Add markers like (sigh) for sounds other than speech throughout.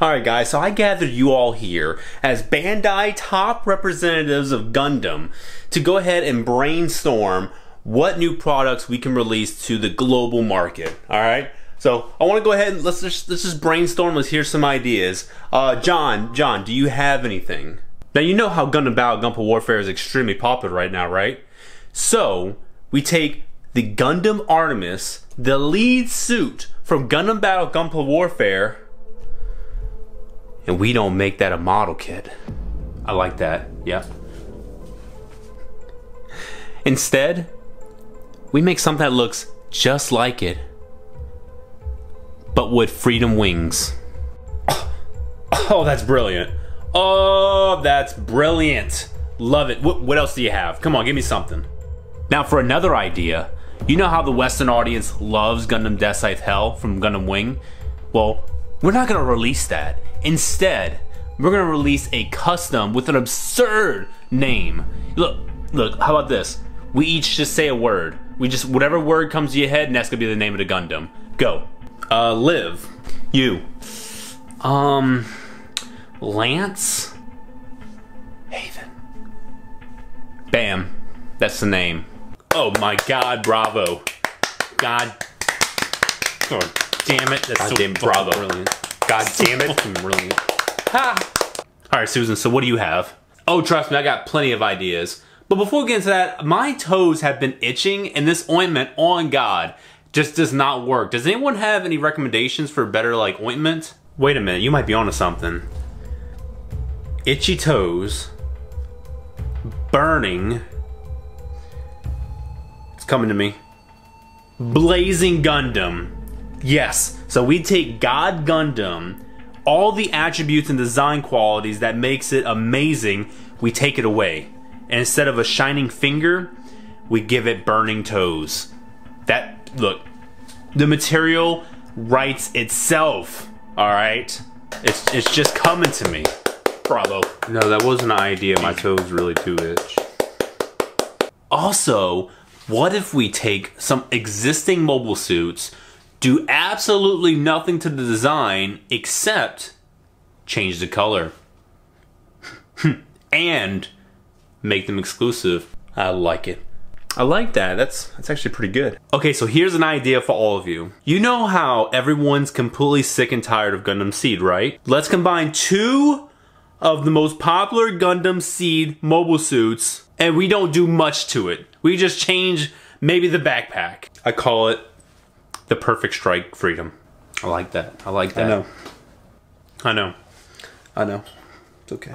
Alright guys, so I gathered you all here as Bandai top representatives of Gundam to go ahead and brainstorm what new products we can release to the global market. Alright? So I want to go ahead and let's just let's just brainstorm, let's hear some ideas. Uh, John, John, do you have anything? Now you know how Gundam Battle Gunpla Warfare is extremely popular right now, right? So we take the Gundam Artemis, the lead suit from Gundam Battle Gunpla Warfare, and we don't make that a model kit. I like that, Yep. Instead, we make something that looks just like it, but with freedom wings. (coughs) Oh, that's brilliant. Oh, that's brilliant. Love it. What, what else do you have? Come on, give me something. Now, for another idea, you know how the Western audience loves Gundam Death Scythe Hell from Gundam Wing? Well, we're not going to release that. Instead, we're going to release a custom with an absurd name. Look, look, how about this? We each just say a word. We just, whatever word comes to your head, and that's to be the name of the Gundam. Go. Uh, Liv. You. Um, Lance? Haven. Bam. That's the name. Oh my god, bravo. God. Damn it. That's God so damn bravo. brilliant. God damn it. Fucking brilliant. Ha! Alright, Susan, so what do you have? Oh, trust me, I got plenty of ideas. But before we get into that, my toes have been itching, and this ointment, on God, just does not work. Does anyone have any recommendations for better, like, ointment? Wait a minute, you might be onto something. Itchy toes. Burning. It's coming to me. Blazing Gundam. Yes. So we take God Gundam, all the attributes and design qualities that makes it amazing, we take it away. And instead of a shining finger, we give it burning toes. That look, the material writes itself. All right, it's it's just coming to me. Bravo. No, that wasn't an idea. My toes really too itch. Also, what if we take some existing mobile suits, do absolutely nothing to the design except change the color (laughs) and make them exclusive? I like it. I like that. That's that's actually pretty good. Okay, so here's an idea for all of you. You know how everyone's completely sick and tired of Gundam Seed, right? Let's combine two of the most popular Gundam Seed mobile suits, and we don't do much to it. We just change maybe the backpack. I call it the perfect strike freedom. I like that. I like that. I know. I know. I know. It's okay.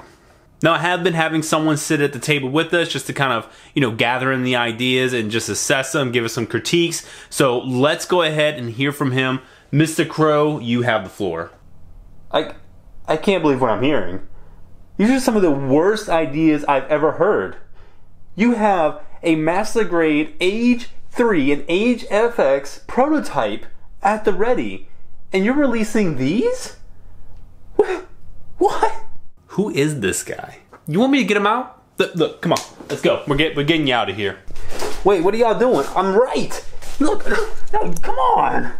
Now, I have been having someone sit at the table with us just to kind of, you know, gather in the ideas and just assess them, give us some critiques. So let's go ahead and hear from him. Mr. Krow, you have the floor. I, I can't believe what I'm hearing. These are some of the worst ideas I've ever heard. You have a master grade Age 3 and Age FX prototype at the ready, and you're releasing these? What? (laughs) What? Who is this guy? You want me to get him out? Look, look come on. Let's go. We're, get, we're getting you out of here. Wait, what are y'all doing? I'm right. Look, no, come on.